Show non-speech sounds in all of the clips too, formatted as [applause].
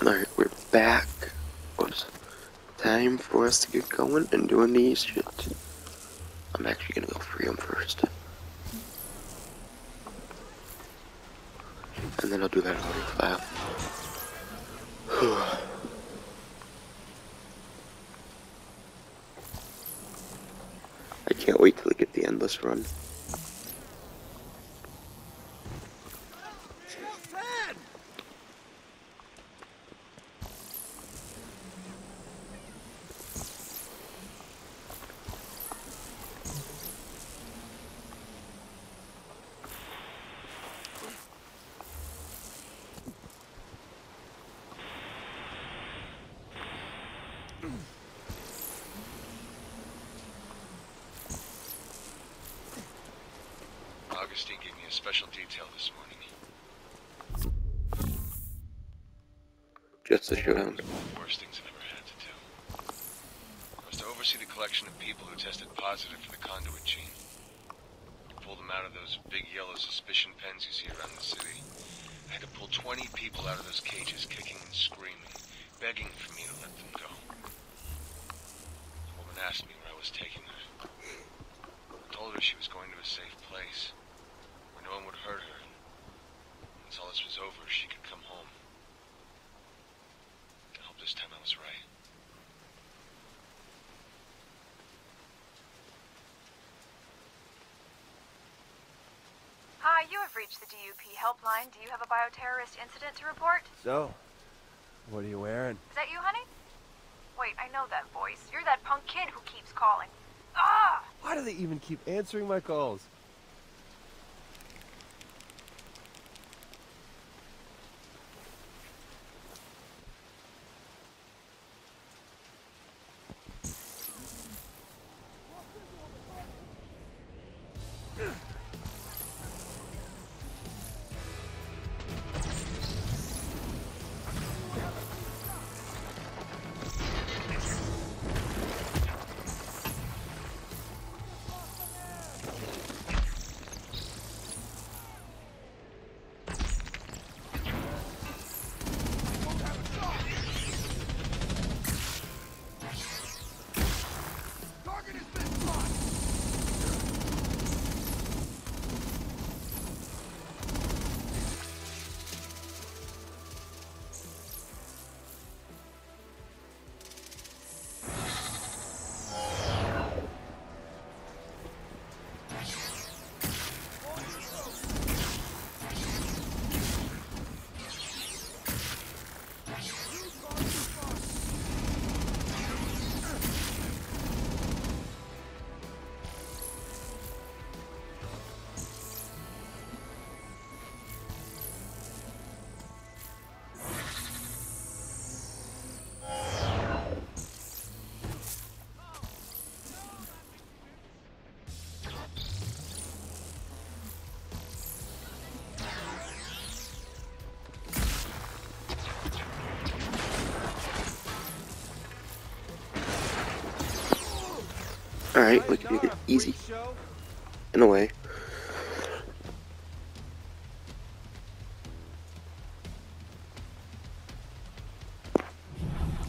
Alright, we're back. Whoops. Time for us to get going and doing these shit. I'm actually gonna go free them first. And then I'll do that audio file. [sighs] I can't wait till I get the endless run. Augustine gave me a special detail this morning. Just a showdown. One of the worst things I've ever had to do. Was to oversee the collection of people who tested positive for the conduit gene. Pull them out of those big yellow suspicion pens you see around the city. I had to pull 20 people out of those cages, kicking and screaming, begging for me to let them go. The woman asked me where I was taking her. I told her she was going to a safe place, where no one would hurt her. Once all this was over, she could come home. I hope this time I was right. Hi, you have reached the DUP helpline. Do you have a bioterrorist incident to report? So, what are you wearing? Is that you, honey? Wait, I know that voice. You're that punk kid who keeps calling. Ah! Why do they even keep answering my calls? Alright, we can make it easy. In a way.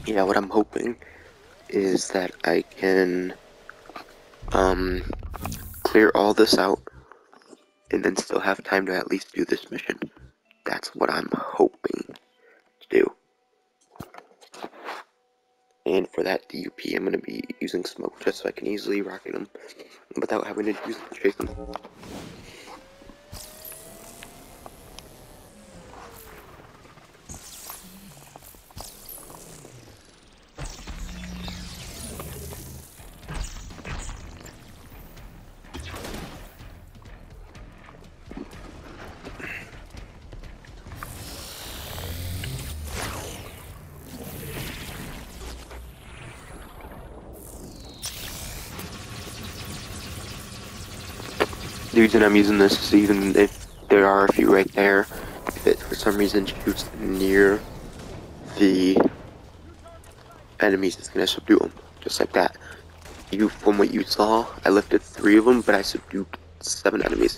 Yeah, what I'm hoping is that I can um clear all this out and then still have time to at least do this mission. That's what I'm hoping to do. And for that DUP, I'm going to be using smoke just so I can easily rocket them without having to use chase them. Reason I'm using this is even if there are a few right there, if it for some reason shoots near the enemies, it's gonna subdue them, just like that. You, from what you saw, I lifted three of them, but I subdued seven enemies.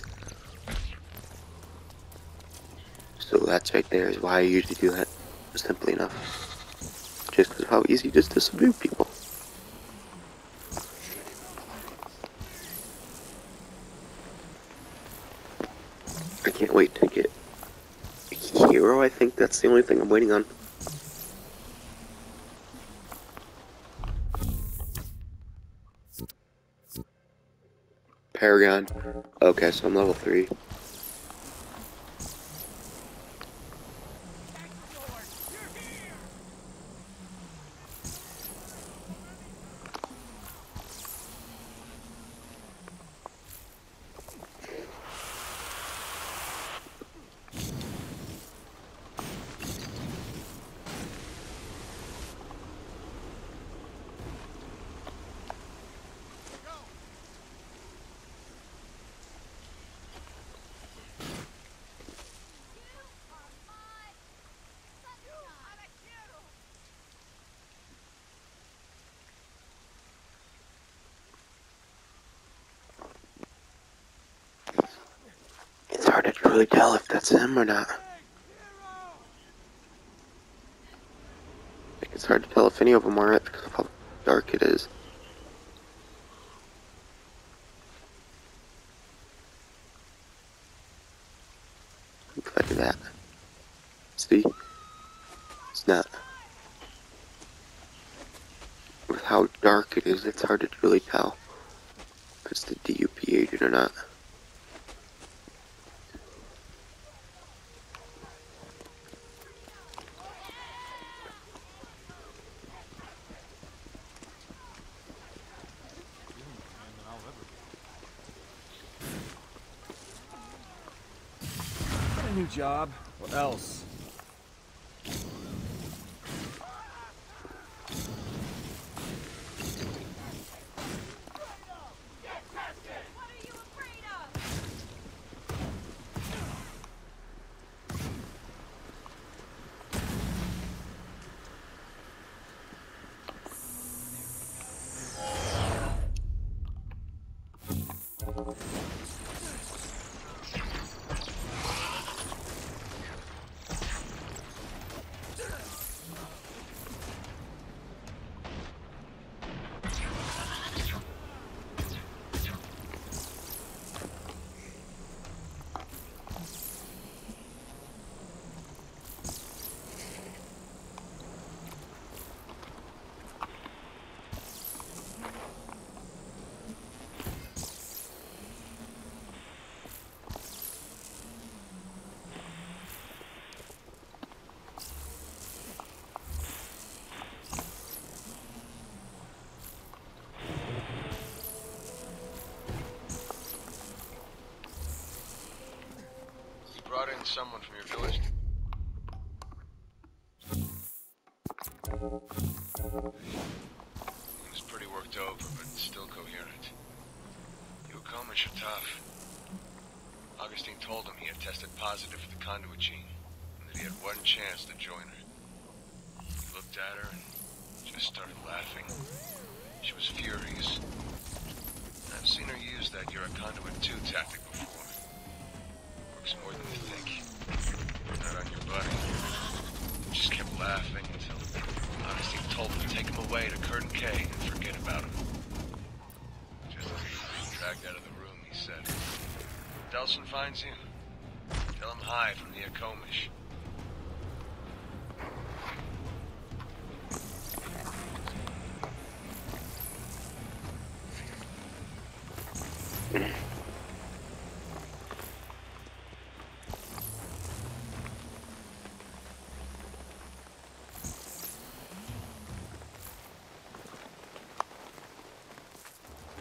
So that's right there is why I usually do that. simply enough. Just because of how easy it is to subdue people. Can't wait to get hero. I think that's the only thing I'm waiting on. Paragon. Okay, so I'm level 3. It's hard to really tell if that's him or not. It's hard to tell if any of them are it because of how dark it is. If I do that. See? It's not. With how dark it is, it's hard to really tell if it's the DUP agent or not. Got a new job. What else? Someone from your village. He was pretty worked over, but still coherent. You Akomish are tough. Augustine told him he had tested positive for the conduit gene, and that he had one chance to join her. He looked at her and just started laughing. She was furious. I've seen her use that you're a conduit 2 tactic before. Works more than you think. Not on your buddy. Just kept laughing until Augustine told him to take him away to Curdun Cay and forget about him. Just as he was dragged out of the room, he said, Delsin finds you. Tell him hi from the Akomish.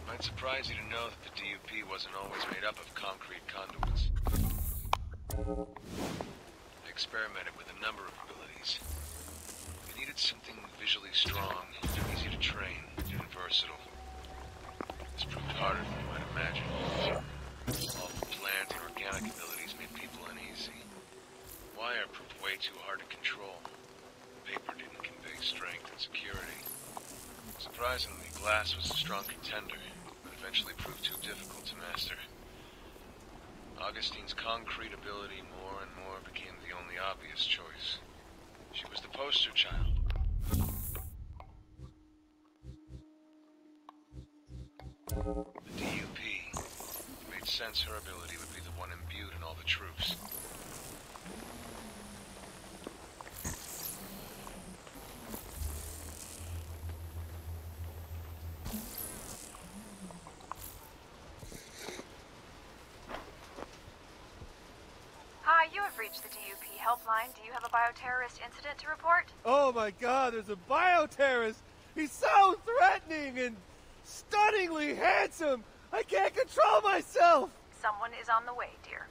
Might surprise you to know that the DUP wasn't always made up of concrete conduits. I experimented with a number of abilities. We needed something visually strong, easy to train, and versatile. This proved harder than you might imagine. All the plant and organic abilities made people uneasy. Wire proved way too hard to control. Paper didn't convey strength and security. Surprisingly, glass was a strong contender, eventually proved too difficult to master. Augustine's concrete ability more and more became the only obvious choice. She was the poster child. The DUP. Made sense her ability would be the one imbued in all the troops. Hi, you have reached the DUP helpline. Do you have a bioterrorist incident to report? Oh my god, there's a bioterrorist! He's so threatening and stunningly handsome! I can't control myself! Someone is on the way, dear.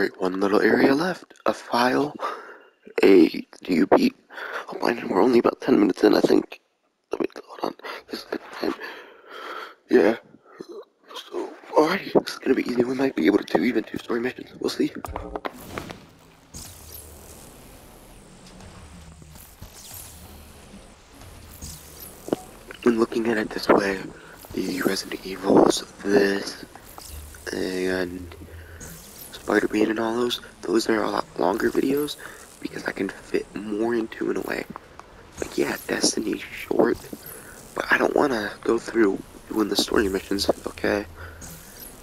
Alright, one little area left. A file, a DUP. Oh, mine, we're only about 10 minutes in, I think. Let me, hold on. This is the time. Yeah. So, alright, it's gonna be easy. We might be able to do even two story missions. We'll see. When looking at it this way, the Resident Evils, this, and Spider-Man and all those, are a lot longer videos because I can fit more into in a way. Like yeah, Destiny's short, but I don't want to go through doing the story missions, okay?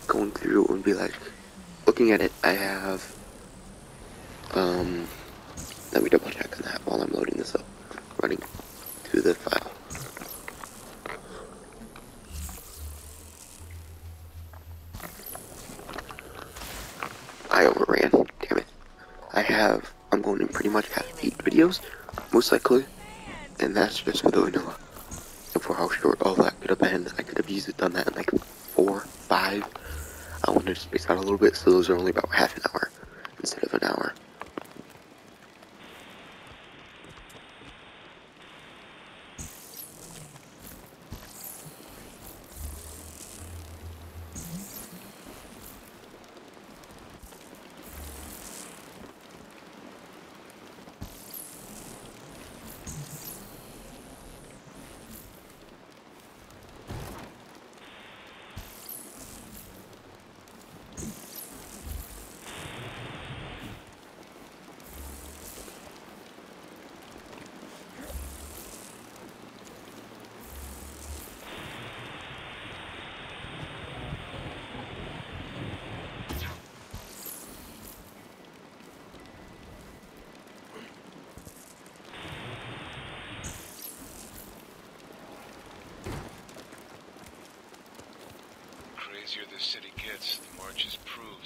Going through and be like, looking at it, I have, um, let me double check on that while I'm loading this up, running to the file. I overran. Damn it. I have, I'm going to pretty much have eight videos, most likely, and that's just for the vanilla. And for how short all that could have been, I could have easily done that in like four, five. I wanted to space out a little bit, so those are only about half an hour instead of an hour.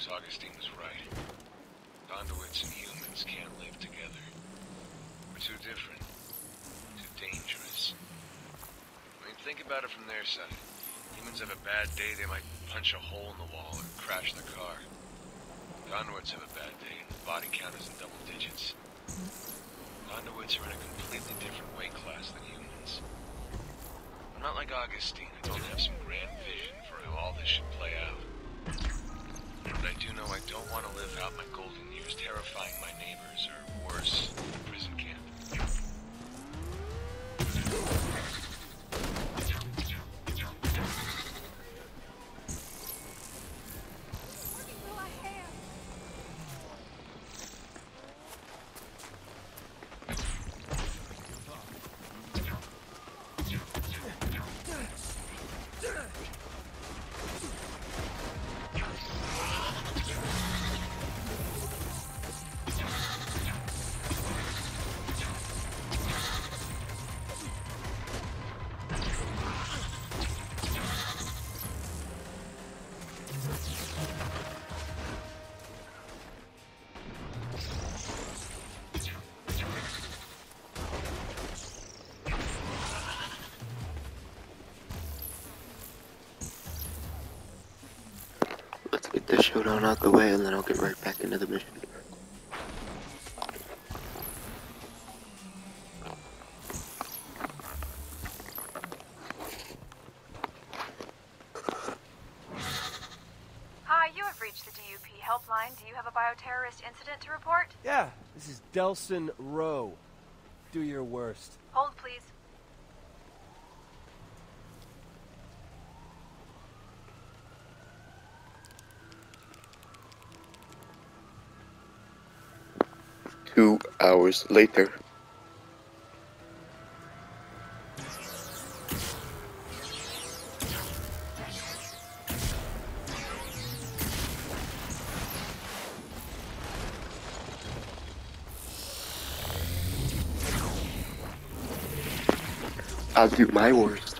Proves Augustine was right. Conduits and humans can't live together. We're too different. Too dangerous. I mean, think about it from their side. Humans have a bad day, they might punch a hole in the wall or crash their car. Conduits have a bad day, and the body count is in double digits. Conduits are in a completely different weight class than humans. I'm not like Augustine. I don't have some grand vision for how all this should play out. But I do know I don't want to live out my golden years terrifying my neighbors, or worse, get this showdown out the way and then I'll get right back into the mission. Hi, you have reached the DUP helpline. Do you have a bioterrorist incident to report? Yeah, this is Delsin Rowe. Do your worst. Hold, please. Two hours later. I'll do my worst.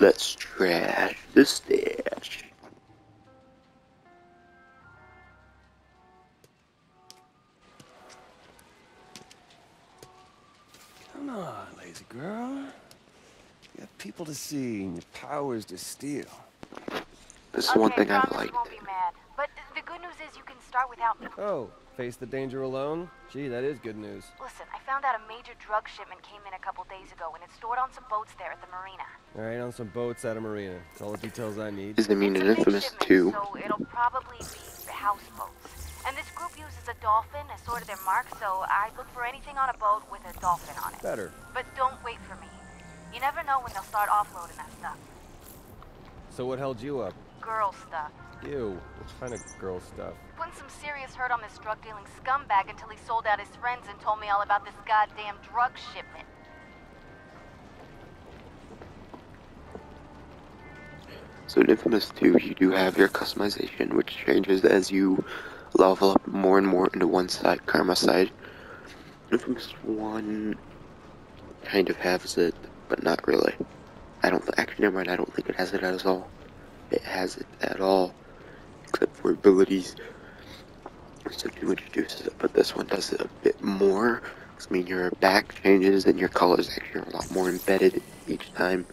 Let's trash this stash. To see and your powers to steal. This is one thing I promise like. you won't be mad. But the good news is you can start without me. Oh, face the danger alone? Gee, that is good news. Listen, I found out a major drug shipment came in a couple days ago, and it's stored on some boats there at the marina. Alright, on some boats at a marina. That's all the details I need. Does it mean it's an infamous shipment, too? So it'll probably be the houseboats. And this group uses a dolphin as sort of their mark, so I look for anything on a boat with a dolphin on it. Better. But don't wait for me. You never know when they'll start offloading that stuff. So what held you up? Girl stuff. Ew. What kind of girl stuff? Putting some serious hurt on this drug dealing scumbag until he sold out his friends and told me all about this goddamn drug shipment. So in Infamous 2, you do have your customization, which changes as you level up more and more into one side, Karma side. Infamous 1 kind of has it, but not really. I don't, th- actually, never mind, I don't think it has it at all. It has it at all, except for abilities. So two introduces it, but this one does it a bit more. I mean, your back changes and your colors actually are a lot more embedded each time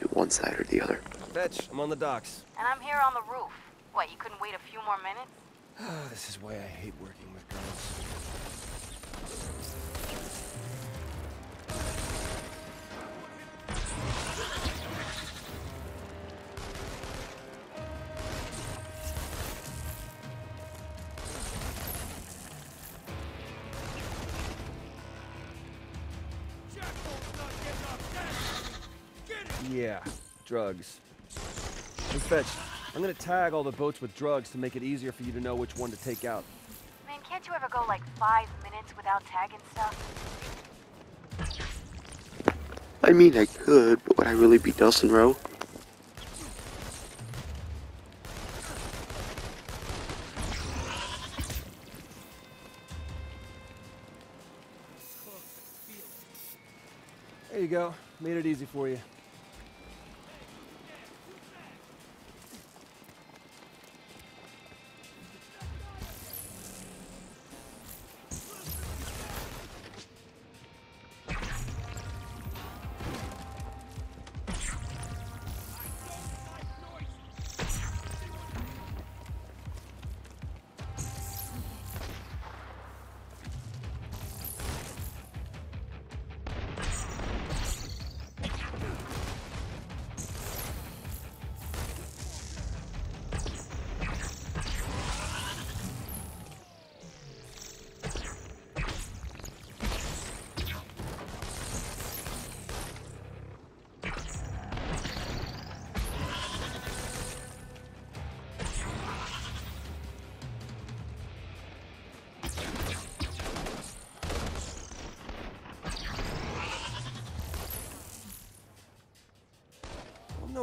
to one side or the other. Fetch, I'm on the docks. And I'm here on the roof. What, you couldn't wait a few more minutes? [sighs] This is why I hate working with girls. Yeah, drugs. Hey, Fetch, I'm gonna tag all the boats with drugs to make it easier for you to know which one to take out. Man, can't you ever go like five minutes without tagging stuff? I mean, I could, but would I really be Delsin Rowe? There you go. Made it easy for you.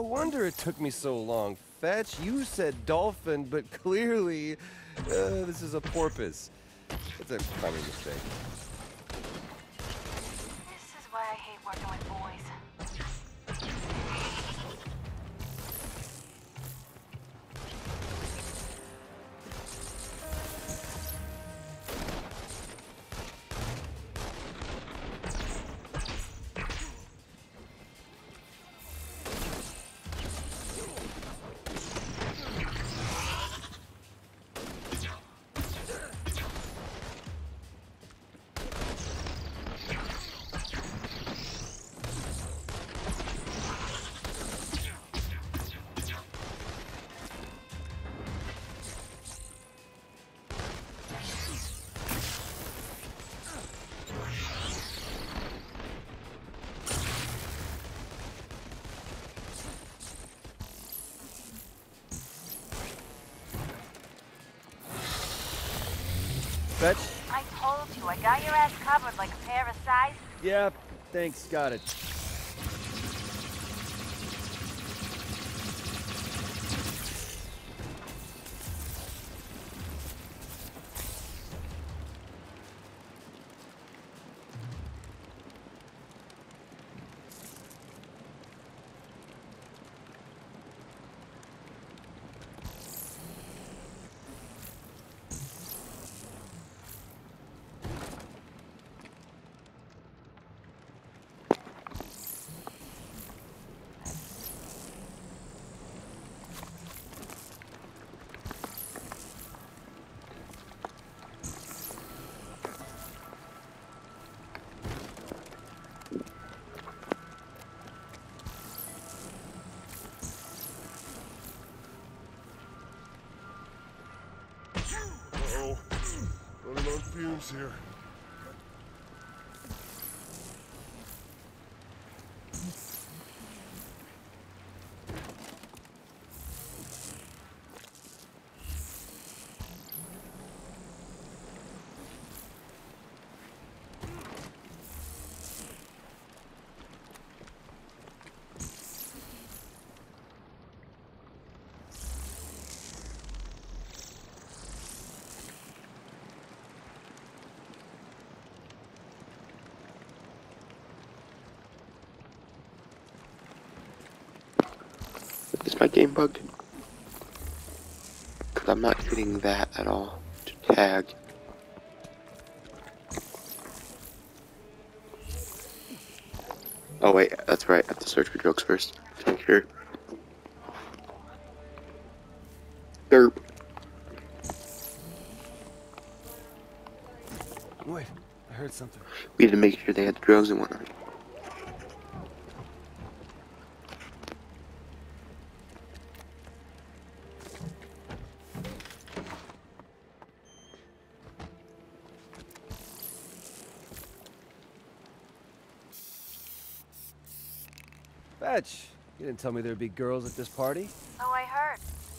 Wonder it took me so long. Fetch, you said dolphin, but clearly uh, this is a porpoise. It's a funny mistake. Fetch? I told you, I got your ass covered like a pair of size. Yeah, thanks, got it. Here. Is my game bugged? Cause I'm not getting that at all. To tag. Oh wait, that's right. I have to search for jokes first. Sure. Derp. Wait, I heard something. We had to make sure they had the drugs and whatnot. Fetch, you didn't tell me there'd be girls at this party. Oh, I heard.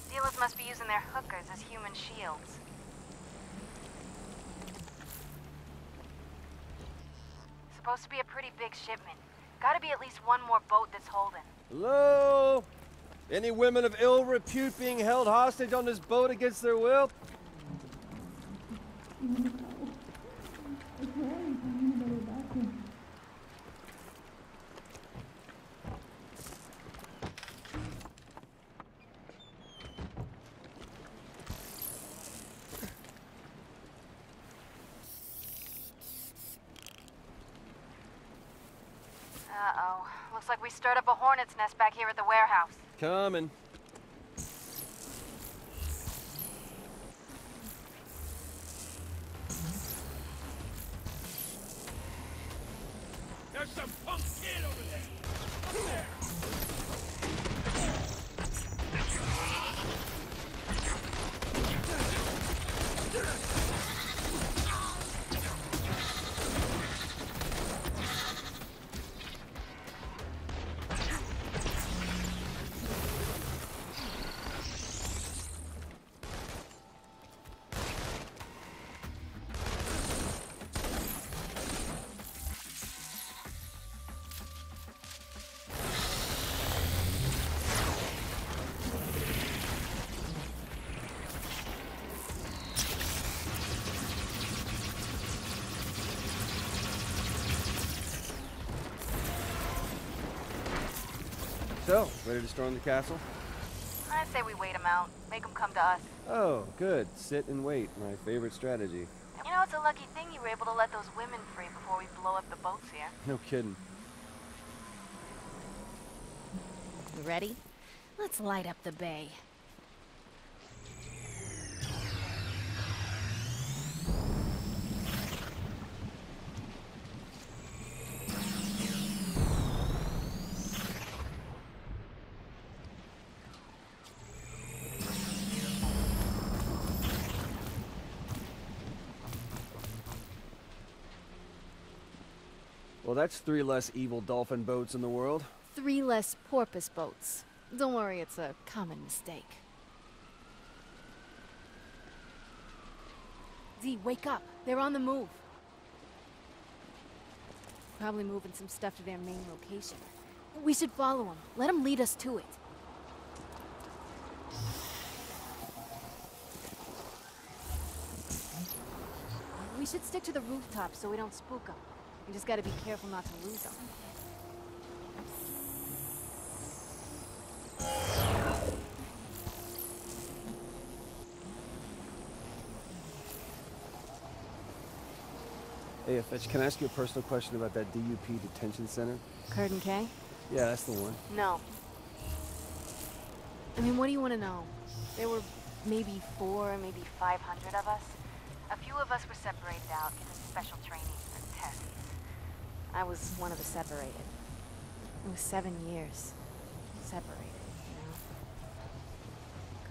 Dealers must be using their hookers as human shields. Supposed to be a pretty big shipment. Gotta be at least one more boat that's holding. Hello? Any women of ill repute being held hostage on this boat against their will? Uh-oh. Looks like we stirred up a hornet's nest back here at the warehouse. Coming. Ready to storm the castle? I say we wait them out. Make them come to us. Oh, good. Sit and wait. My favorite strategy. You know, it's a lucky thing you were able to let those women free before we blow up the boats here. No kidding. You ready? Let's light up the bay. That's three less evil dolphin boats in the world. Three less porpoise boats. Don't worry, it's a common mistake. Z, wake up. They're on the move. Probably moving some stuff to their main location. We should follow them. Let them lead us to it. We should stick to the rooftop so we don't spook them. We just gotta be careful not to lose them. Hey, Fetch, can I ask you a personal question about that DUP detention center? Curdun Cay? Yeah, that's the one. No. I mean, what do you want to know? There were maybe four, maybe 500 of us. A few of us were separated out, given special training and tests. I was one of the separated. It was seven years. Separated,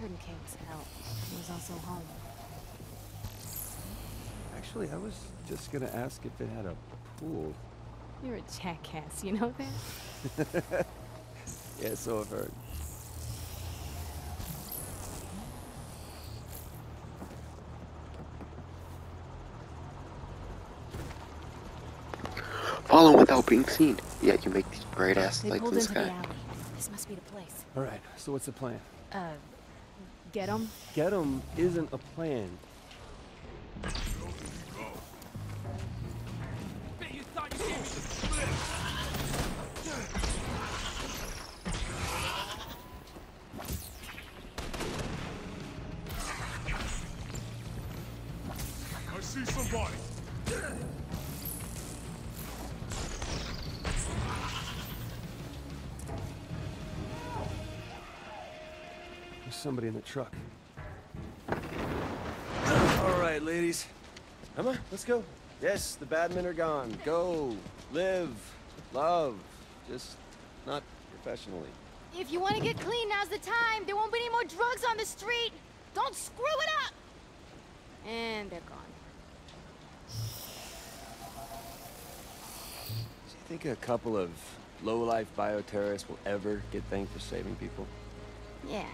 you know? Cay was hell. It was also home. Actually, I was just gonna ask if it had a pool. You're a jackass, you know that? [laughs] Yeah, so I've heard. Follow without being seen. Yet you make these bright ass They lights in the into the sky. This must be the place. All right, so what's the plan? Uh, get them? Get 'em isn't a plan. Truck. All right, ladies. Emma, let's go. Yes, the bad men are gone. Go, live, love. Just not professionally. If you want to get clean, now's the time. There won't be any more drugs on the street. Don't screw it up. And they're gone. Do you think a couple of low-life bioterrorists will ever get thanked for saving people? Yeah.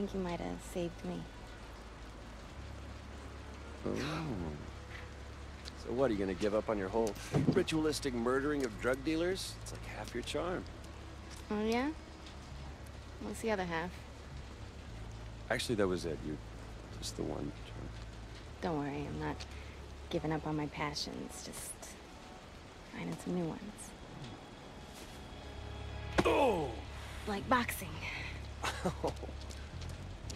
I think you might have saved me. Oh. So what, are you gonna give up on your whole ritualistic murdering of drug dealers? It's like half your charm. Oh, yeah? What's the other half? Actually, that was it. You're just the one charm. Don't worry, I'm not giving up on my passions, just finding some new ones. Oh! Like boxing. [laughs]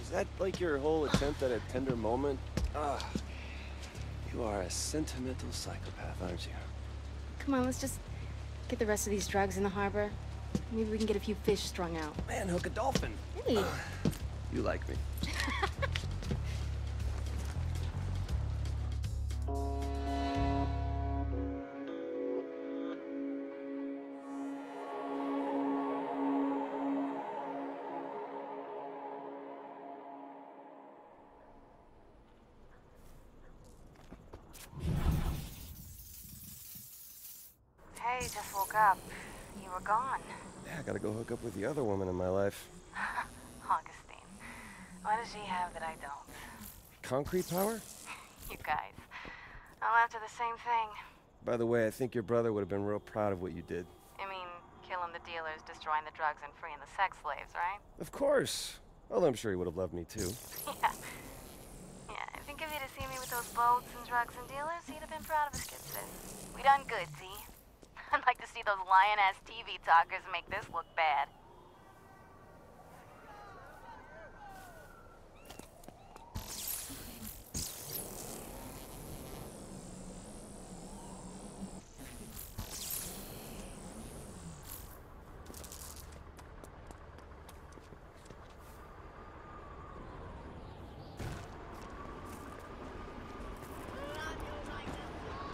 Is that like your whole attempt at a tender moment? Ah, you are a sentimental psychopath, aren't you? Come on, let's just get the rest of these drugs in the harbor. Maybe we can get a few fish strung out. Man, hook a dolphin. Hey, You like me. [laughs] hook up with the other woman in my life. [sighs] Augustine. What does she have that I don't? Concrete power? [laughs] You guys. All after the same thing. By the way, I think your brother would have been real proud of what you did. I mean, killing the dealers, destroying the drugs, and freeing the sex slaves, right? Of course. Well, I'm sure he would have loved me too. [laughs] yeah. Yeah, I think if he'd have seen me with those boats and drugs and dealers, he'd have been proud of his kid sis. We done good, see? I'd like to see those lion-ass TV talkers make this look bad.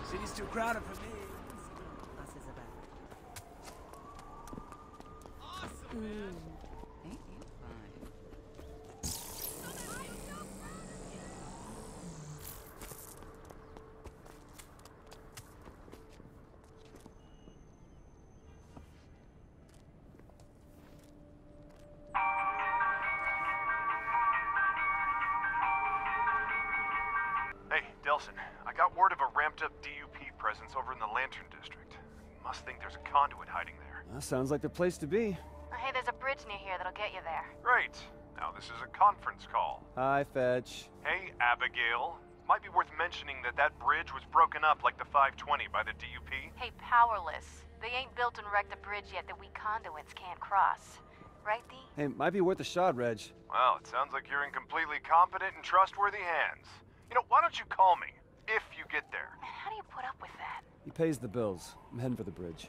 City's too crowded for me. Hey, Delsin, I got word of a ramped up DUP presence over in the Lantern District. Must think there's a conduit hiding there. That sounds like the place to be. Oh, hey, there's a bridge near here that'll get you there. Great. Now this is a conference call. Hi, Fetch. Hey, Abigail. Might be worth mentioning that that bridge was broken up like the 520 by the DUP. Hey, Powerless. They ain't built and wrecked a bridge yet that we conduits can't cross. Right, Dee? Hey, might be worth a shot, Reg. Well, it sounds like you're in completely competent and trustworthy hands. You know, why don't you call me if you get there? Man, how do you put up with that? He pays the bills. I'm heading for the bridge.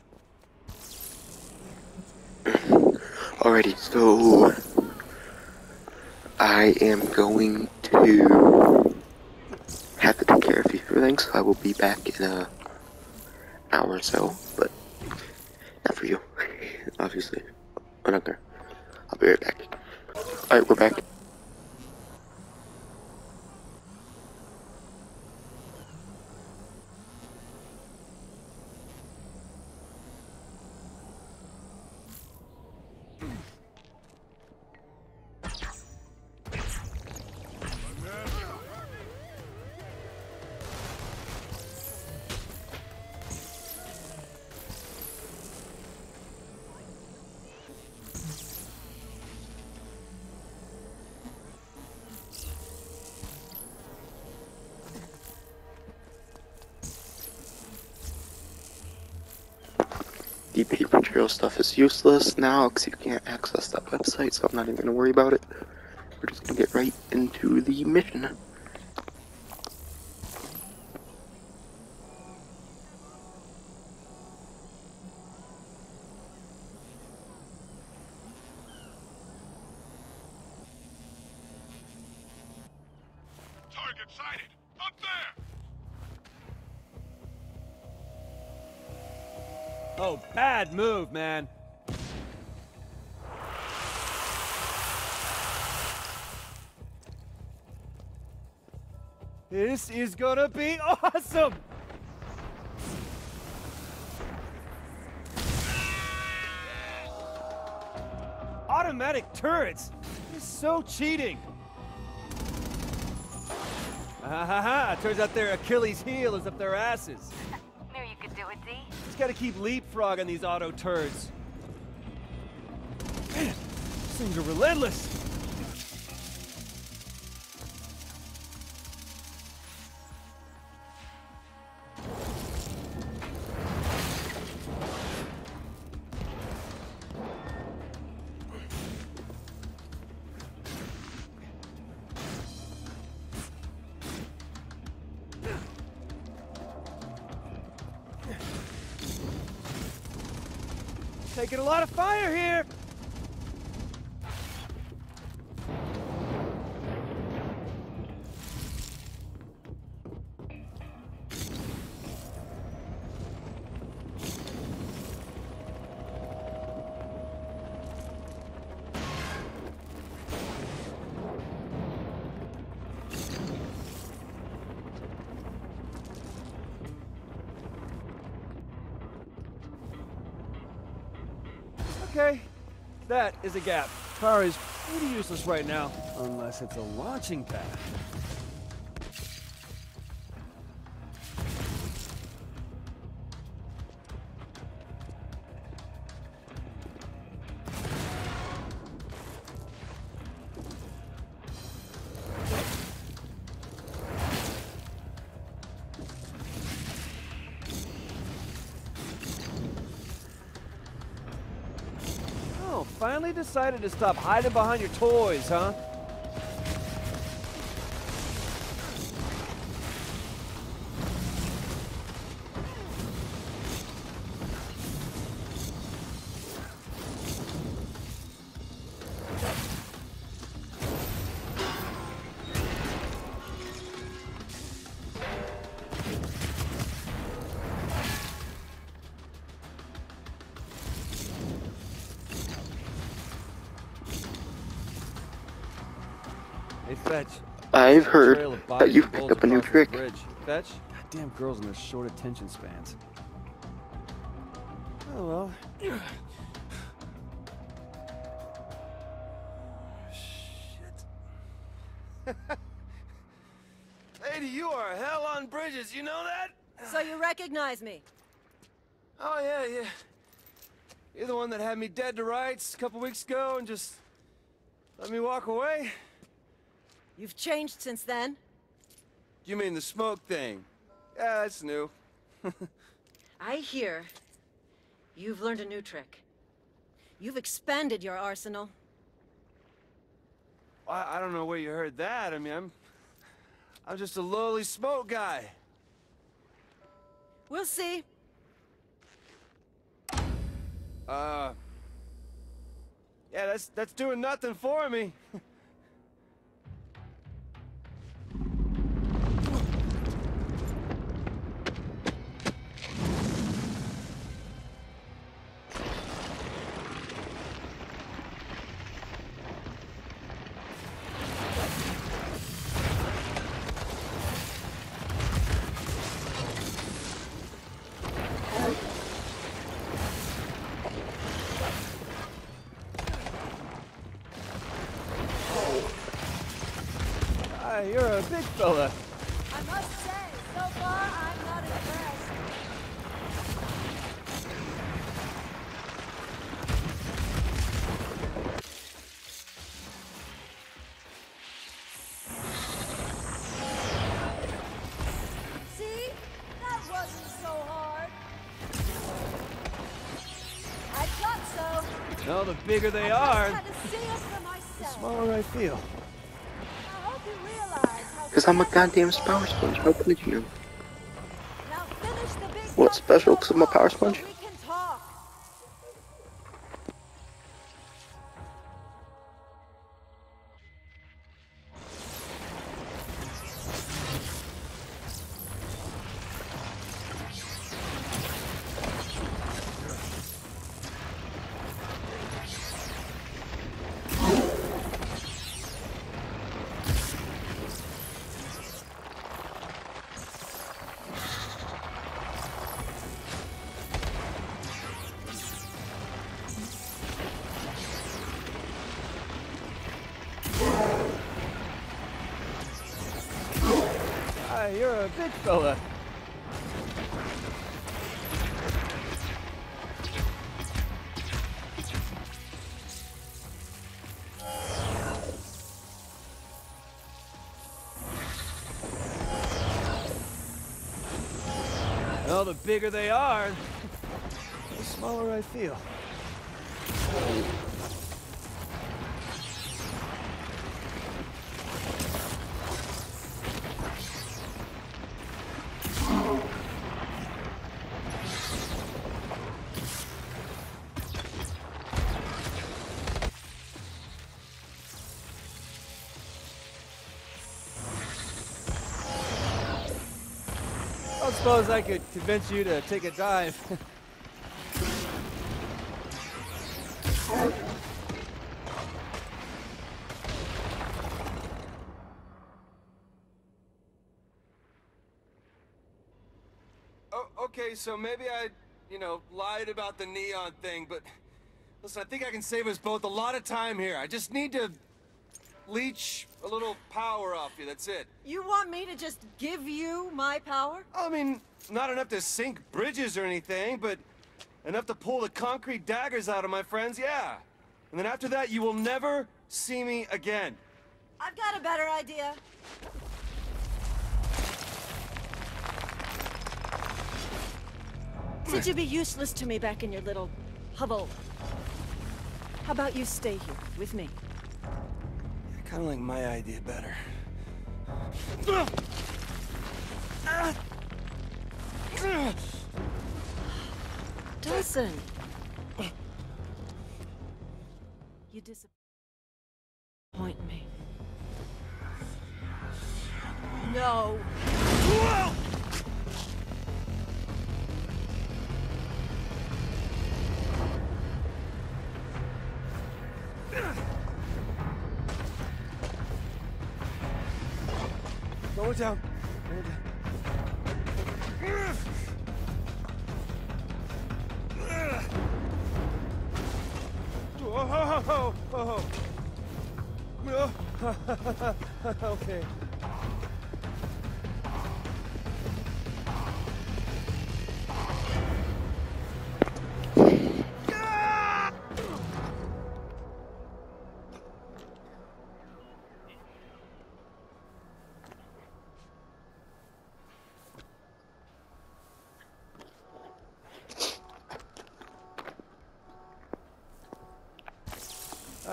[coughs] Alrighty, so I am going to have to take care of a few things. I will be back in a hour or so, but not for you, [laughs] obviously. I'm not there. I'll be right back. Alright, we're back. Stuff is useless now because you can't access that website, so I'm not even going to worry about it. We're just going to get right into the mission. Is gonna be awesome! Automatic turrets! This is so cheating! Ah ha ha! Turns out their Achilles heel is up their asses. [laughs] Knew you could do it, Dee. Just gotta keep leapfrogging these auto turds. [gasps] Man, these things are relentless. Is a gap. Car is pretty useless right now, unless it's a launching pad. Finally decided to stop hiding behind your toys, huh? This trick. Bridge. Fetch? Goddamn girls and their short attention spans. Oh well. Shit. [laughs] Lady, you are hell on bridges, you know that? So you recognize me? Oh yeah, yeah. You're the one that had me dead to rights a couple weeks ago and just let me walk away? You've changed since then. You mean the smoke thing? Yeah, that's new. [laughs] I hear you've learned a new trick. You've expanded your arsenal. I, I don't know where you heard that. I mean, I'm... I'm just a lowly smoke guy. We'll see. Uh... Yeah, that's, that's doing nothing for me. [laughs] fella. I must say, so far I'm not impressed. See? That wasn't so hard. I thought so. No, the bigger they I are, just had to see it for the smaller I feel. Because I'm a goddamn power sponge. How could you What's special so 'cause I'm a power sponge? You're a big fella. Well, the bigger they are, [laughs] the smaller I feel. Suppose I could convince you to take a dive. [laughs] oh, okay, so maybe I, you know, lied about the neon thing, but listen, I think I can save us both a lot of time here. I just need to leech a little power off you, that's it. You want me to just give you my power? I mean, not enough to sink bridges or anything, but enough to pull the concrete daggers out of my friends, yeah. And then after that, you will never see me again. I've got a better idea. Since you'd be useless to me back in your little hovel, How about you stay here with me? I kind of like my idea better. Dawson! You disappoint me. No! Down. Lower down. Oh, oh, oh, oh. okay.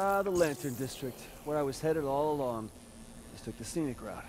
Ah, the Lantern District, where I was headed all along. Just took the scenic route.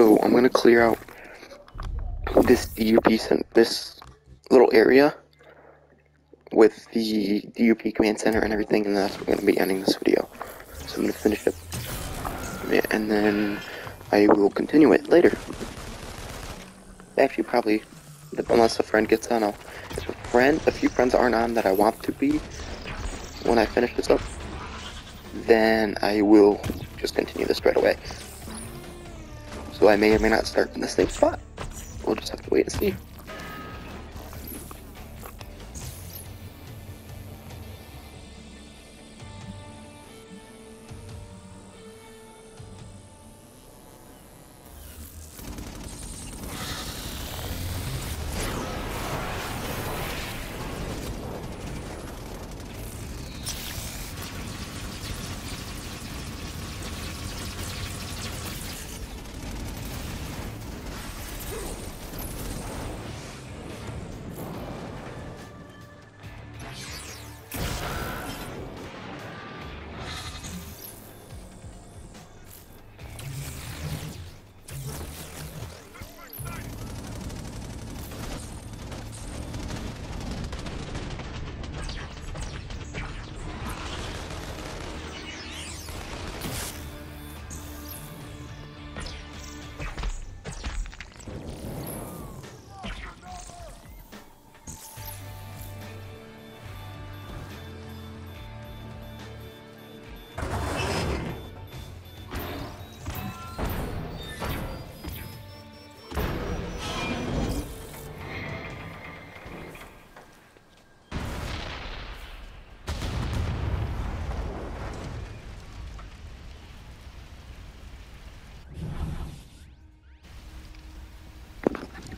So I'm gonna clear out this DUP cen- this little area with the DUP command center and everything, and that's what we're gonna be ending this video. So I'm gonna finish Yeah, and then I will continue it later. Actually, probably unless a friend gets on. I'll, if a friend, a few friends aren't on that I want to be when I finish this up, then I will just continue this right away. So I may or may not start in the same spot. We'll just have to wait and see.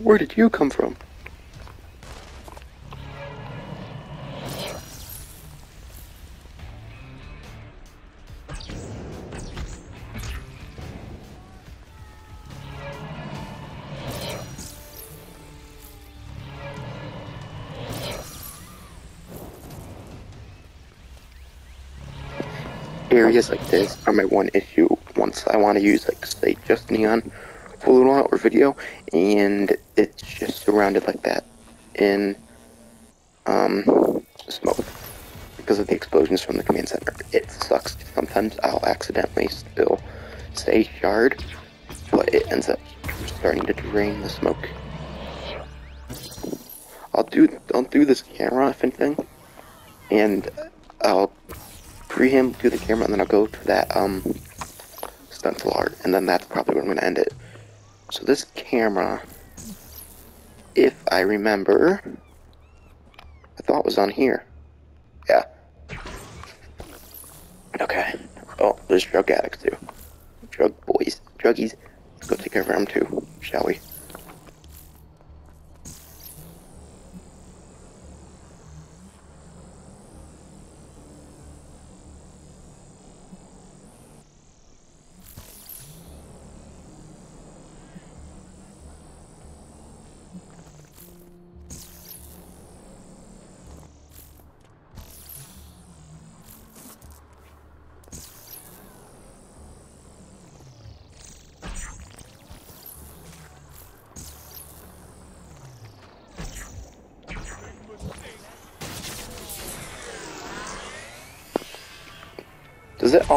Where did you come from? areas like this are my one issue once I want to use like say just neon full out or video and it's just surrounded like that in um smoke because of the explosions from the command center. It sucks. Sometimes I'll accidentally still say shard, but it ends up starting to drain the smoke. I'll do I'll do this camera if anything, and I'll pre him do the camera, and then I'll go to that um art, and then that's probably where I'm gonna end it. So this camera, if I remember, I thought was on here. Yeah. Okay. Oh, there's drug addicts too. Drug boys, druggies. Let's go take care of them too, shall we?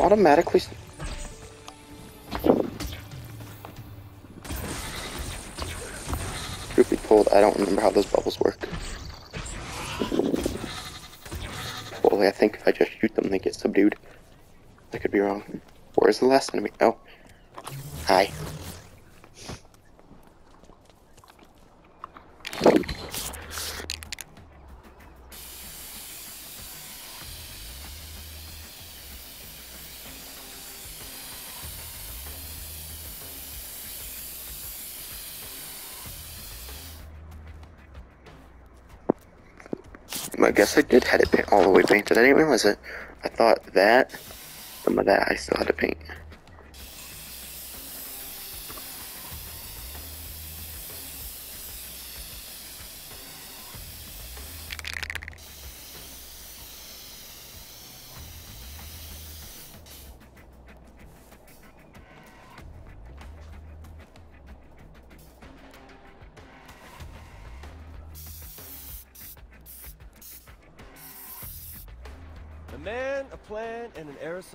Automatically? be told, I don't remember how those bubbles work. Well, I think if I just shoot them, they get subdued. I could be wrong. Where's the last enemy? Oh. I guess I did had it paint all the way painted. I didn't realize it. I thought that, some of that I still had to paint.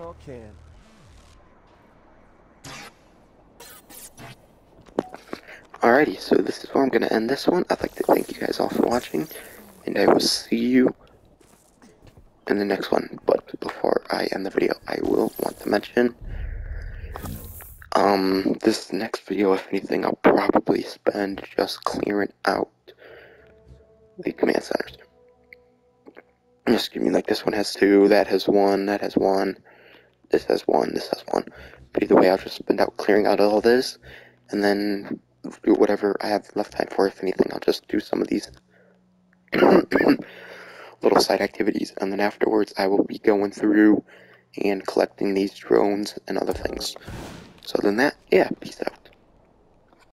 An can. Alrighty, so this is where I'm going to end this one. I'd like to thank you guys all for watching, and I will see you in the next one. But before I end the video, I will want to mention, um, this next video, if anything, I'll probably spend just clearing out the command centers. Excuse me like this one has two, that has one, that has one, this has one, this has one. But either way, I'll just spend out clearing out all this, and then do whatever I have left time for. If anything, I'll just do some of these [coughs] little side activities, and then afterwards, I will be going through and collecting these drones and other things. So, than that, yeah, peace out.